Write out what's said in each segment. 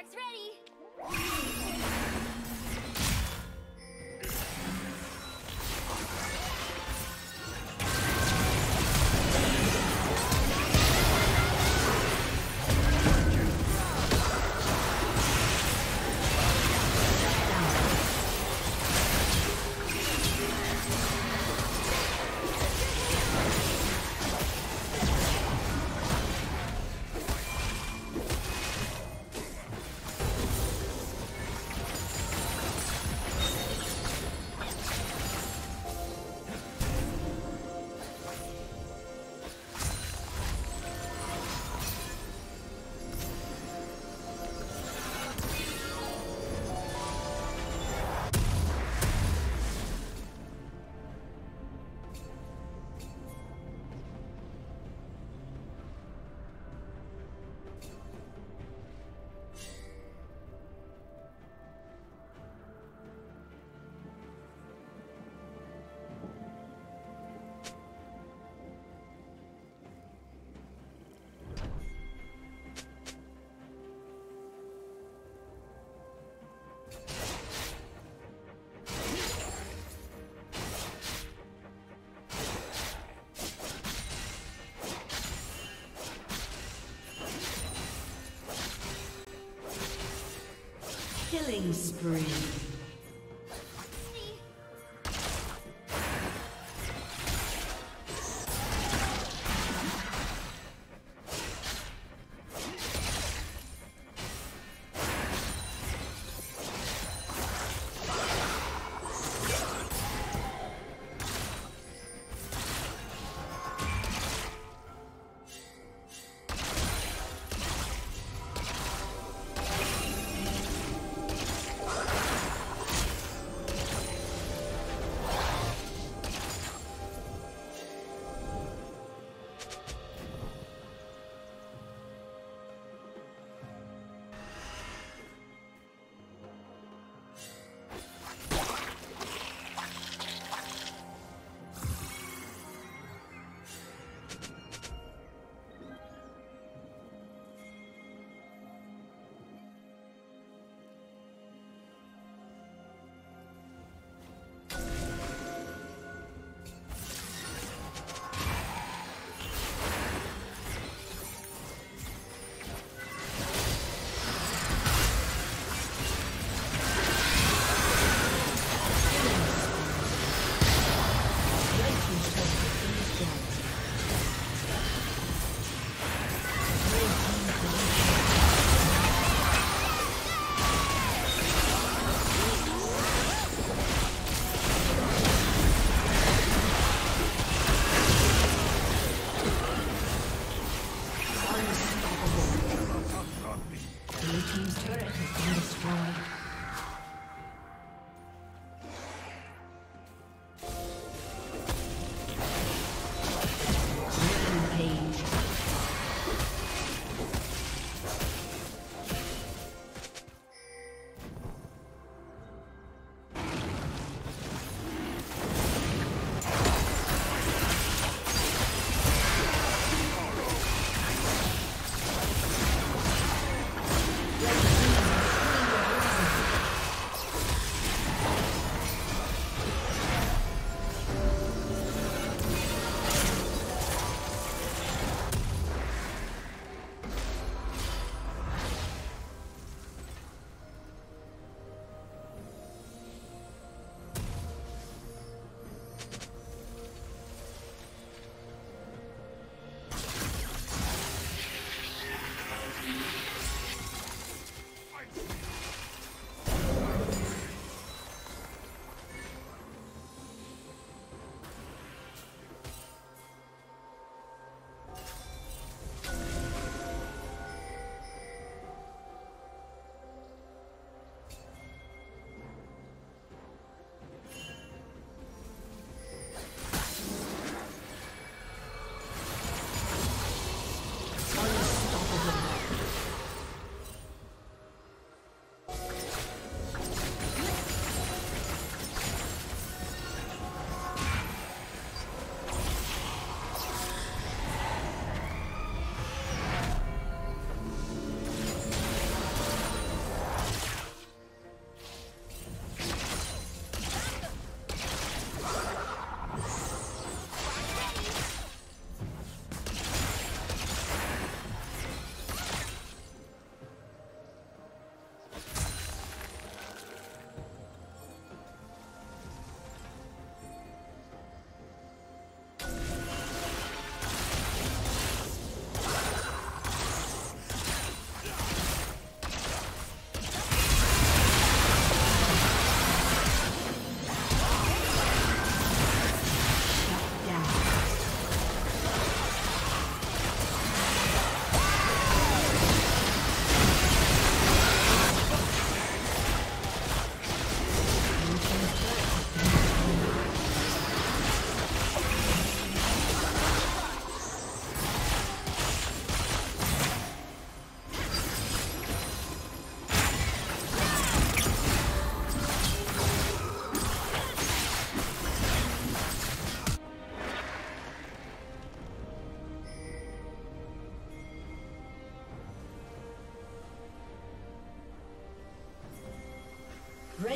Spark's ready. Killing spree.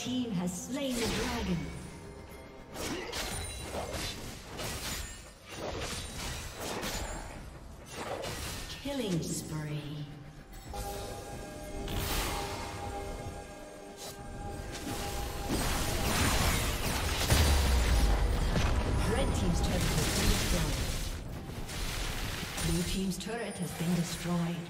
Team has slain the dragon. Killing spree. Red team's turret has been destroyed. Blue team's turret has been destroyed.